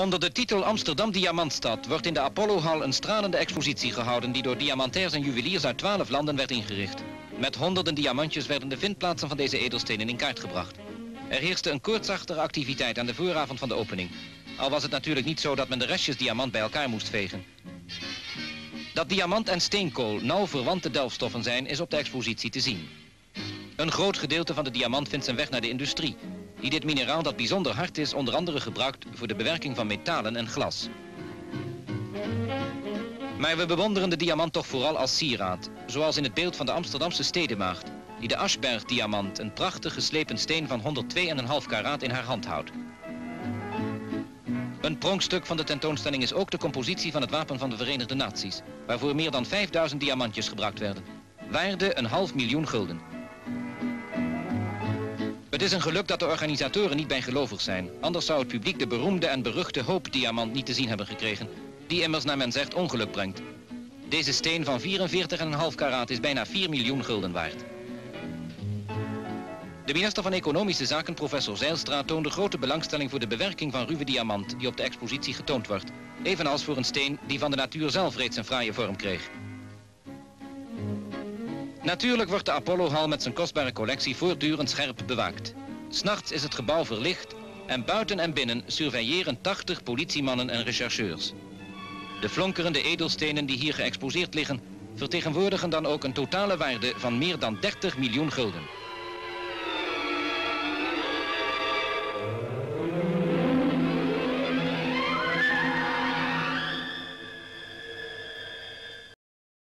Onder de titel Amsterdam Diamantstad wordt in de Apollohal een stralende expositie gehouden die door diamantairs en juweliers uit twaalf landen werd ingericht. Met honderden diamantjes werden de vindplaatsen van deze edelstenen in kaart gebracht. Er heerste een koortsachtige activiteit aan de vooravond van de opening. Al was het natuurlijk niet zo dat men de restjes diamant bij elkaar moest vegen. Dat diamant en steenkool nauw verwante delfstoffen zijn is op de expositie te zien. Een groot gedeelte van de diamant vindt zijn weg naar de industrie, die dit mineraal dat bijzonder hard is onder andere gebruikt voor de bewerking van metalen en glas. Maar we bewonderen de diamant toch vooral als sieraad, zoals in het beeld van de Amsterdamse stedemaagd, die de Aschberg-diamant, een prachtig geslepen steen van 102,5 karaat in haar hand houdt. Een pronkstuk van de tentoonstelling is ook de compositie van het wapen van de Verenigde Naties, waarvoor meer dan 5000 diamantjes gebruikt werden. Waarde een half miljoen gulden. Het is een geluk dat de organisatoren niet bijgelovig zijn. Anders zou het publiek de beroemde en beruchte hoopdiamant niet te zien hebben gekregen. Die immers naar men zegt ongeluk brengt. Deze steen van 44,5 karaat is bijna 4 miljoen gulden waard. De minister van Economische Zaken, professor Zeilstra, toonde grote belangstelling voor de bewerking van ruwe diamant die op de expositie getoond wordt. Evenals voor een steen die van de natuur zelf reeds een fraaie vorm kreeg. Natuurlijk wordt de Apollohal met zijn kostbare collectie voortdurend scherp bewaakt. S'nachts is het gebouw verlicht en buiten en binnen surveilleren 80 politiemannen en rechercheurs. De flonkerende edelstenen die hier geëxposeerd liggen vertegenwoordigen dan ook een totale waarde van meer dan 30 miljoen gulden.